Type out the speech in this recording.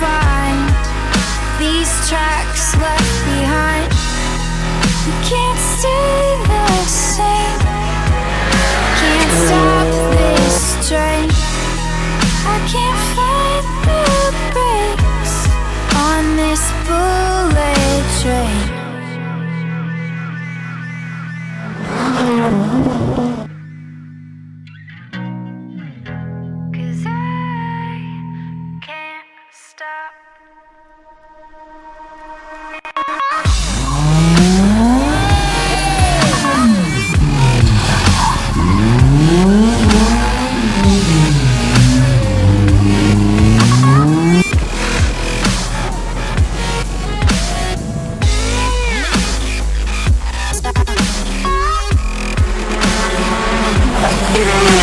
find these tracks left behind. You can't Yeah.